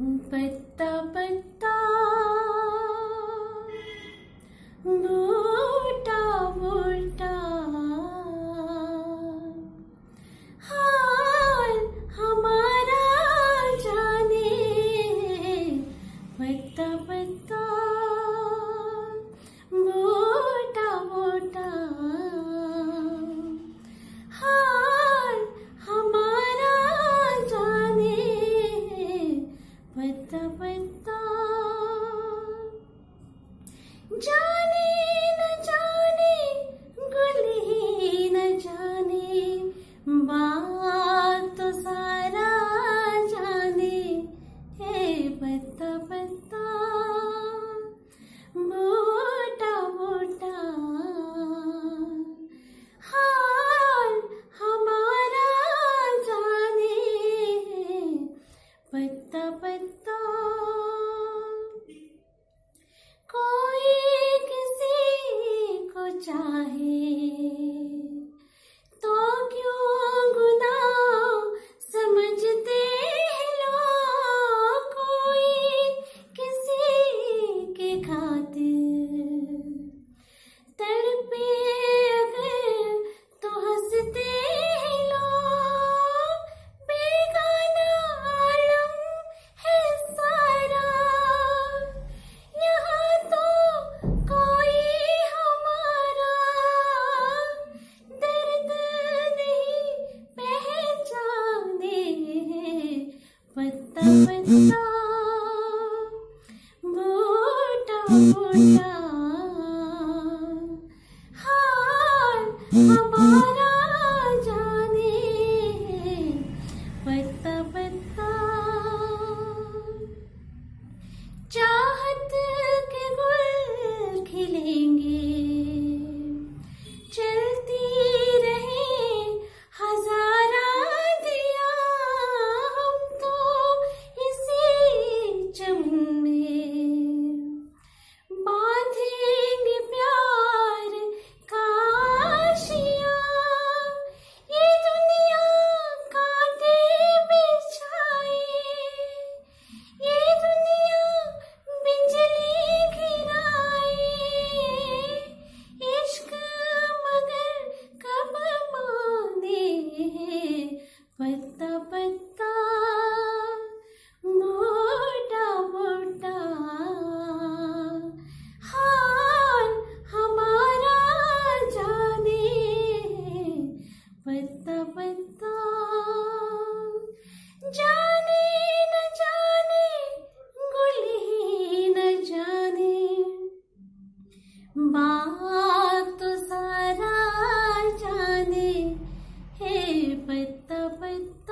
Bye. जाने न जाने, गले न जाने, बात तो सारा जाने, है पत्ता पत्ता मोटा मोटा हाल हमारा जाने है पत्ता पत्ता। कोई चाहे पत्ता पत्ता। हमारा जाने पत्ता पत्ता। चाहत के गुल खिलेंगे। बात तो सारा जाने हे पत्ता पत्ता